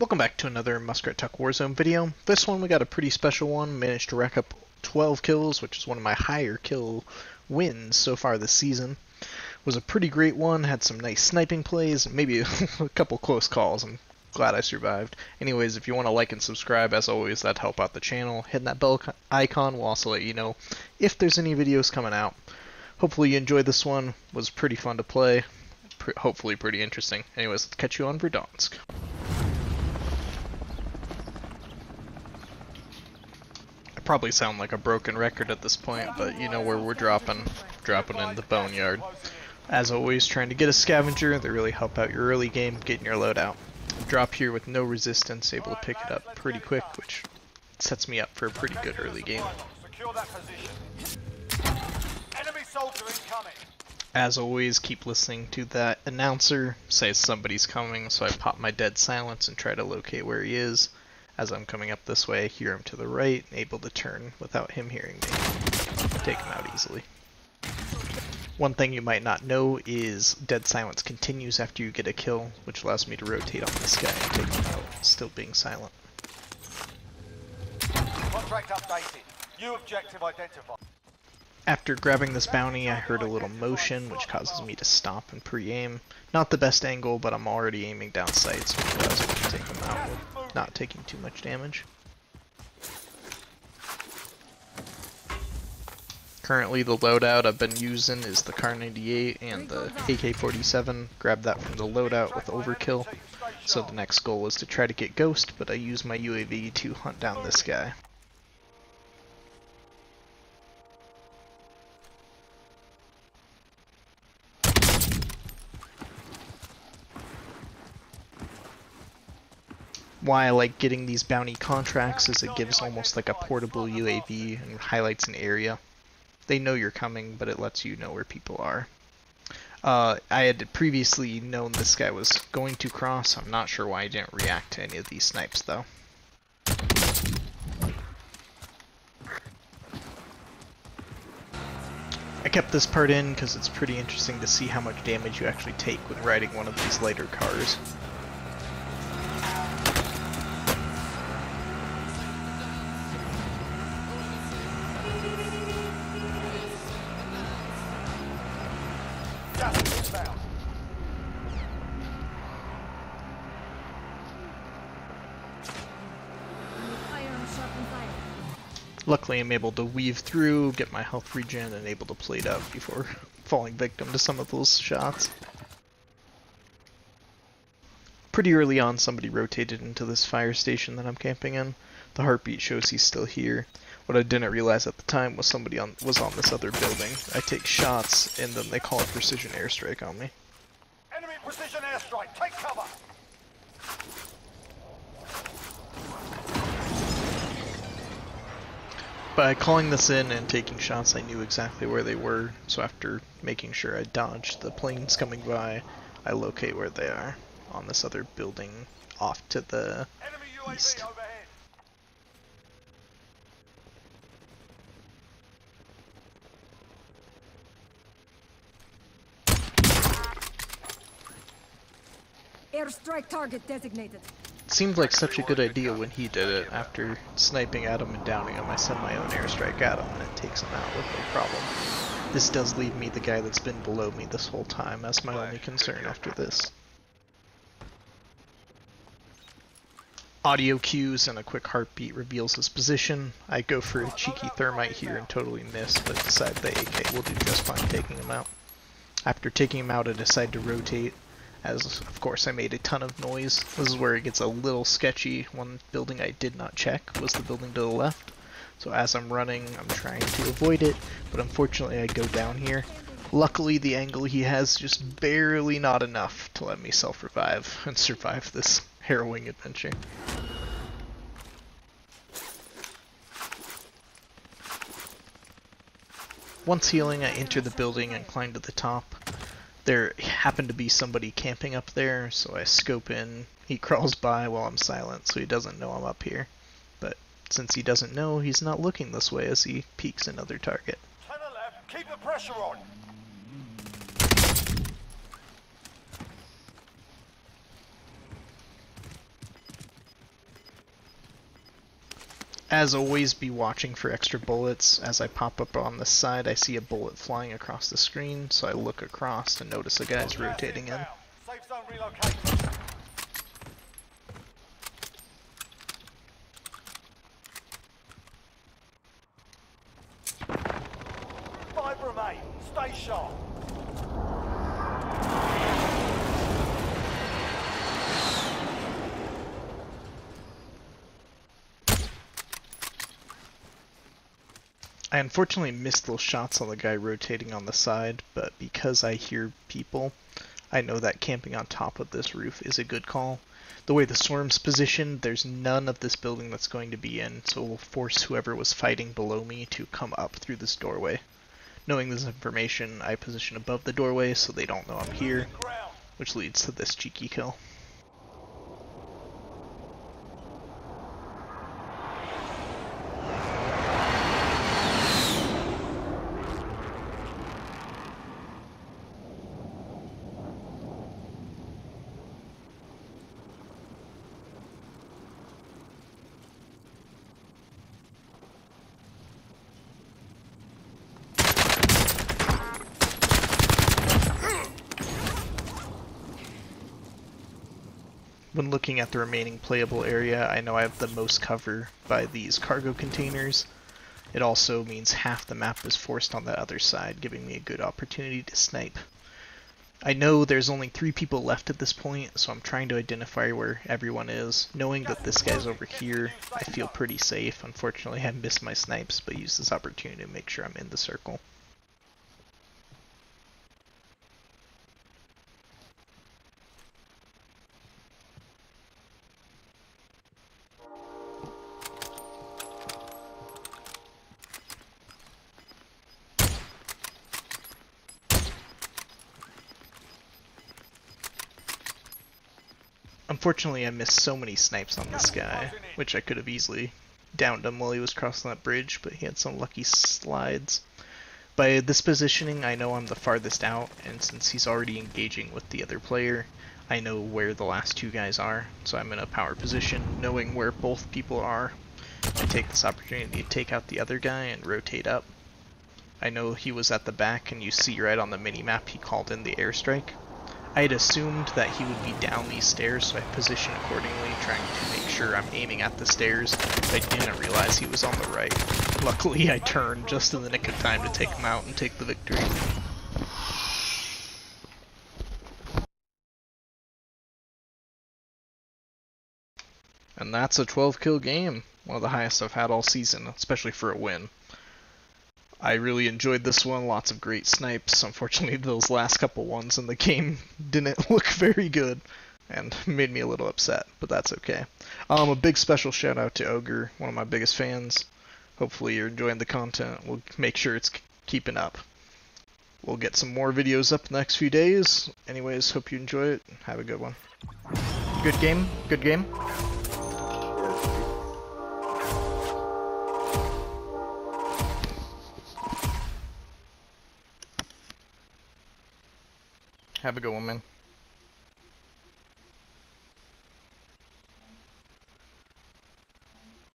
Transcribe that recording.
Welcome back to another Muskrat Tuck Warzone video. This one we got a pretty special one, managed to rack up 12 kills, which is one of my higher kill wins so far this season. Was a pretty great one, had some nice sniping plays, maybe a couple close calls. I'm glad I survived. Anyways, if you want to like and subscribe, as always, that'd help out the channel. Hitting that bell icon will also let you know if there's any videos coming out. Hopefully you enjoyed this one, was pretty fun to play, hopefully pretty interesting. Anyways, catch you on Verdansk. Probably sound like a broken record at this point, but you know where we're dropping, dropping in the boneyard. As always, trying to get a scavenger that really help out your early game, getting your load out. Drop here with no resistance, able to pick it up pretty quick, which sets me up for a pretty good early game. As always, keep listening to that announcer, say somebody's coming, so I pop my dead silence and try to locate where he is. As I'm coming up this way, I hear him to the right, able to turn without him hearing me. Take him out easily. One thing you might not know is dead silence continues after you get a kill, which allows me to rotate on this guy and take him out, still being silent. Contract updated. New objective identified. After grabbing this bounty, I heard a little motion, which causes me to stop and pre-aim. Not the best angle, but I'm already aiming down sights, which allows me to take him out not taking too much damage. Currently the loadout I've been using is the Kar 98 and the AK-47. Grab that from the loadout with overkill. So the next goal is to try to get Ghost, but I use my UAV to hunt down this guy. Why I like getting these bounty contracts is it gives almost like a portable UAV and highlights an area. They know you're coming, but it lets you know where people are. Uh, I had previously known this guy was going to cross. I'm not sure why I didn't react to any of these snipes, though. I kept this part in because it's pretty interesting to see how much damage you actually take when riding one of these lighter cars. Luckily I'm able to weave through, get my health regen, and able to plate out before falling victim to some of those shots. Pretty early on somebody rotated into this fire station that I'm camping in. The heartbeat shows he's still here. What I didn't realize at the time was somebody on was on this other building. I take shots and then they call a precision airstrike on me. Enemy precision airstrike, take cover! By calling this in and taking shots, I knew exactly where they were, so after making sure I dodged the planes coming by, I locate where they are on this other building off to the east. Airstrike target designated seemed like such a good idea when he did it. After sniping at him and downing him, I send my own airstrike at him and it takes him out with no problem. This does leave me the guy that's been below me this whole time as my only concern after this. Audio cues and a quick heartbeat reveals his position. I go for a cheeky thermite here and totally miss, but decide the AK will do just fine taking him out. After taking him out, I decide to rotate as of course I made a ton of noise. This is where it gets a little sketchy. One building I did not check was the building to the left. So as I'm running, I'm trying to avoid it, but unfortunately I go down here. Luckily the angle he has just barely not enough to let me self-revive and survive this harrowing adventure. Once healing, I enter the building and climb to the top. There happened to be somebody camping up there, so I scope in. He crawls by while I'm silent, so he doesn't know I'm up here. But since he doesn't know, he's not looking this way as he peeks another target. The left, keep the pressure on. As always, be watching for extra bullets. As I pop up on the side, I see a bullet flying across the screen, so I look across and notice a guy's rotating in. Five remain. Stay sharp. I unfortunately missed those shots on the guy rotating on the side, but because I hear people, I know that camping on top of this roof is a good call. The way the swarm's positioned, there's none of this building that's going to be in, so we'll force whoever was fighting below me to come up through this doorway. Knowing this information, I position above the doorway so they don't know I'm here, which leads to this cheeky kill. When looking at the remaining playable area, I know I have the most cover by these cargo containers. It also means half the map is forced on the other side, giving me a good opportunity to snipe. I know there's only three people left at this point, so I'm trying to identify where everyone is. Knowing that this guy's over here, I feel pretty safe. Unfortunately, I missed my snipes, but use this opportunity to make sure I'm in the circle. Unfortunately, I missed so many snipes on this guy, which I could have easily downed him while he was crossing that bridge, but he had some lucky slides. By this positioning, I know I'm the farthest out, and since he's already engaging with the other player, I know where the last two guys are, so I'm in a power position, knowing where both people are. I take this opportunity to take out the other guy and rotate up. I know he was at the back, and you see right on the mini-map he called in the airstrike. I had assumed that he would be down these stairs, so I positioned accordingly, trying to make sure I'm aiming at the stairs, but I didn't realize he was on the right. Luckily, I turned just in the nick of time to take him out and take the victory. And that's a 12 kill game, one of the highest I've had all season, especially for a win. I really enjoyed this one. Lots of great snipes. Unfortunately, those last couple ones in the game didn't look very good and made me a little upset, but that's okay. Um, a big special shout out to Ogre, one of my biggest fans. Hopefully, you're enjoying the content. We'll make sure it's keeping up. We'll get some more videos up the next few days. Anyways, hope you enjoy it. Have a good one. Good game. Good game. Have a good one, man.